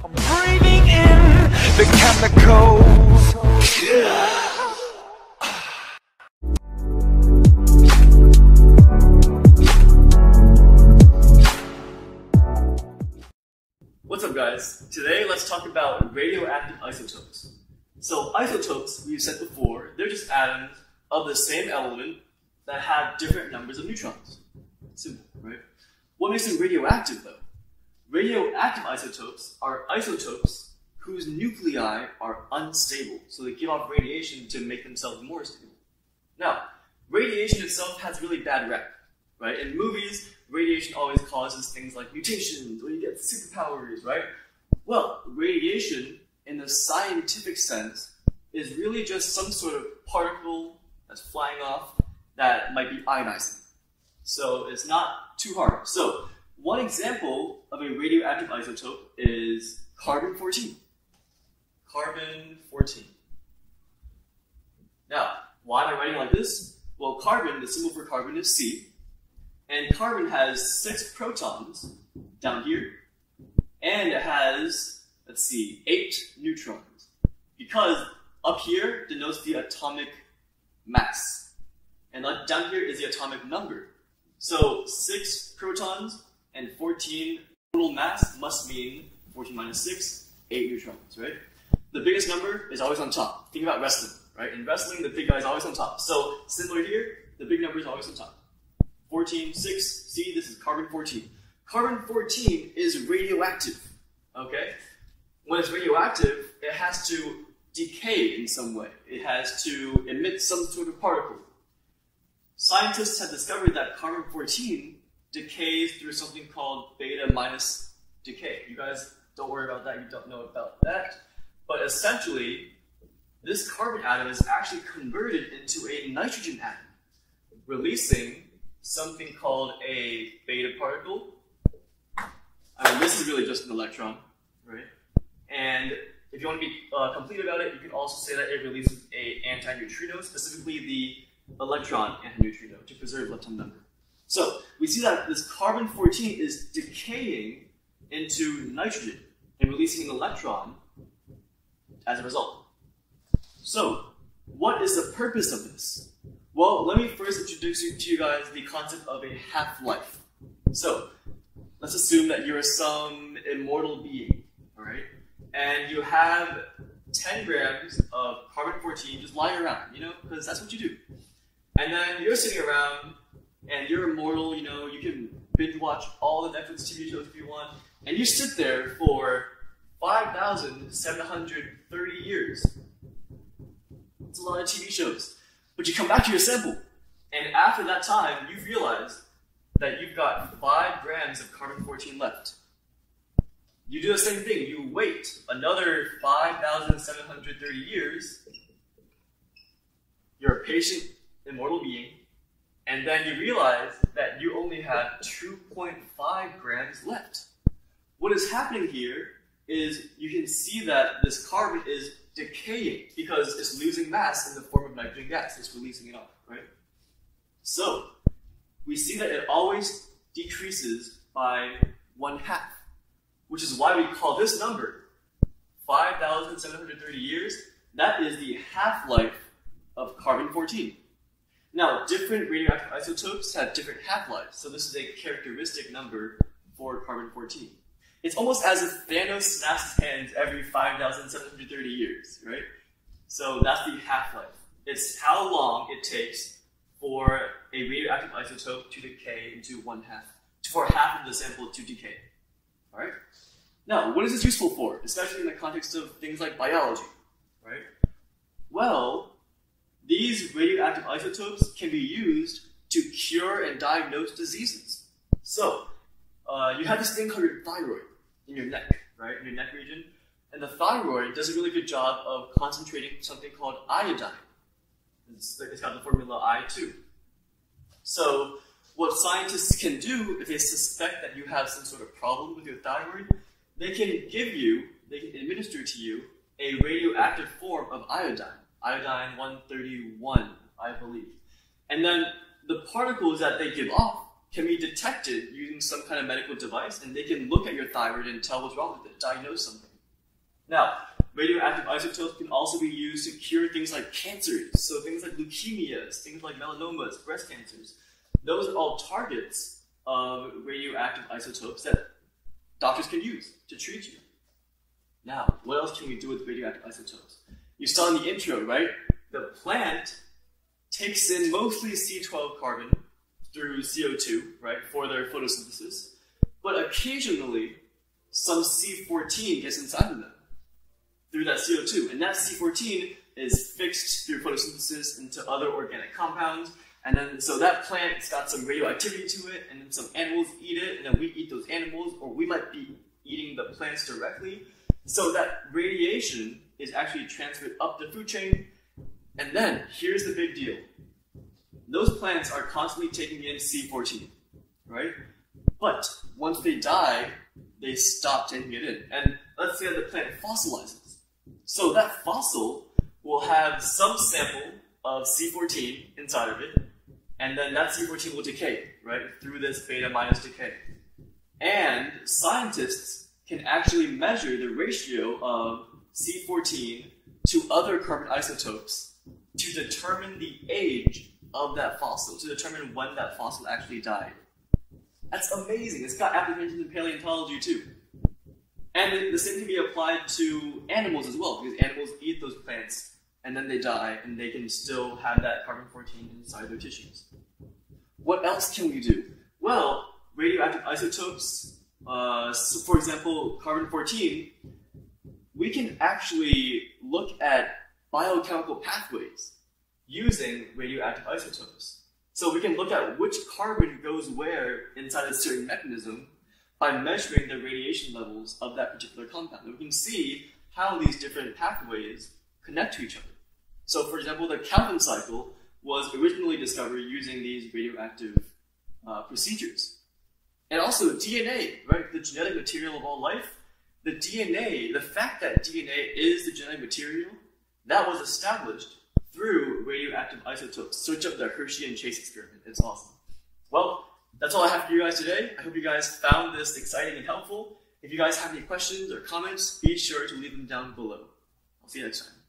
Breathing in the chemicals. What's up guys? Today let's talk about radioactive isotopes. So isotopes, we've said before, they're just atoms of the same element that have different numbers of neutrons. Simple, right? What makes them radioactive though? Radioactive isotopes are isotopes whose nuclei are unstable, so they give off radiation to make themselves more stable. Now, radiation itself has really bad rep, right? In movies, radiation always causes things like mutations, or you get superpowers, right? Well, radiation, in the scientific sense, is really just some sort of particle that's flying off that might be ionizing. So it's not too hard. So one example of a radioactive isotope is carbon 14. Carbon 14. Now, why am I writing like this? Well, carbon, the symbol for carbon is C, and carbon has six protons down here, and it has, let's see, eight neutrons. Because up here denotes the atomic mass, and down here is the atomic number. So six protons and 14 total mass must mean 14 minus 6, 8 neutrons, right? The biggest number is always on top. Think about wrestling, right? In wrestling, the big guy is always on top. So similar here, the big number is always on top. 14, 6, see, this is carbon 14. Carbon 14 is radioactive, okay? When it's radioactive, it has to decay in some way. It has to emit some sort of particle. Scientists have discovered that carbon 14 decays through something called beta minus decay. You guys don't worry about that, you don't know about that. But essentially, this carbon atom is actually converted into a nitrogen atom, releasing something called a beta particle. I mean, this is really just an electron, right? And if you want to be uh, complete about it, you can also say that it releases a antineutrino, specifically the electron antineutrino, to preserve lepton number. So we see that this carbon 14 is decaying into nitrogen and releasing an electron as a result. So what is the purpose of this? Well, let me first introduce you to you guys the concept of a half-life. So let's assume that you're some immortal being, all right? And you have 10 grams of carbon 14 just lying around, you know, because that's what you do. And then you're sitting around and you're immortal, you know, you can binge watch all the Netflix TV shows if you want, and you sit there for 5,730 years. It's a lot of TV shows. But you come back to your sample, and after that time, you realize that you've got 5 grams of carbon 14 left. You do the same thing, you wait another 5,730 years. You're a patient, immortal being, and then you realize that you only have 2.5 grams left. What is happening here is you can see that this carbon is decaying because it's losing mass in the form of nitrogen gas. It's releasing it off, right? So, we see that it always decreases by one half, which is why we call this number 5,730 years. That is the half-life of carbon-14. Now, different radioactive isotopes have different half-lives, so this is a characteristic number for carbon-14. It's almost as if Thanos snaps his hands every 5,730 years, right? So that's the half-life. It's how long it takes for a radioactive isotope to decay into one half, for half of the sample to decay. All right? Now, what is this useful for, especially in the context of things like biology, right? Well, these radioactive isotopes can be used to cure and diagnose diseases. So, uh, you have this thing called your thyroid in your neck, right, in your neck region, and the thyroid does a really good job of concentrating something called iodine. It's, it's got the formula I2. So, what scientists can do if they suspect that you have some sort of problem with your thyroid, they can give you, they can administer to you a radioactive form of iodine iodine 131, I believe. And then the particles that they give off can be detected using some kind of medical device, and they can look at your thyroid and tell what's wrong with it, diagnose something. Now, radioactive isotopes can also be used to cure things like cancers, so things like leukemias, things like melanomas, breast cancers. Those are all targets of radioactive isotopes that doctors can use to treat you. Now, what else can we do with radioactive isotopes? You saw in the intro, right? The plant takes in mostly C12 carbon through CO2, right, for their photosynthesis, but occasionally some C14 gets inside of them through that CO2, and that C14 is fixed through photosynthesis into other organic compounds, and then so that plant's got some radioactivity to it, and then some animals eat it, and then we eat those animals, or we might be eating the plants directly. So that radiation is actually transferred up the food chain, and then here's the big deal those plants are constantly taking in C14, right? But once they die, they stop taking it in. And let's say the plant fossilizes. So that fossil will have some sample of C14 inside of it, and then that C14 will decay, right, through this beta minus decay. And scientists can actually measure the ratio of C14 to other carbon isotopes to determine the age of that fossil to determine when that fossil actually died. That's amazing. It's got applications in paleontology too. And the same can be applied to animals as well, because animals eat those plants and then they die, and they can still have that carbon 14 inside their tissues. What else can we do? Well, radioactive isotopes, uh, so for example, carbon 14, we can actually look at biochemical pathways using radioactive isotopes. So we can look at which carbon goes where inside a certain mechanism by measuring the radiation levels of that particular compound. And we can see how these different pathways connect to each other. So for example, the Calvin cycle was originally discovered using these radioactive uh, procedures. And also DNA, right? The genetic material of all life. The DNA, the fact that DNA is the genetic material, that was established through radioactive isotopes. Search up the Hershey and Chase experiment. It's awesome. Well, that's all I have for you guys today. I hope you guys found this exciting and helpful. If you guys have any questions or comments, be sure to leave them down below. I'll see you next time.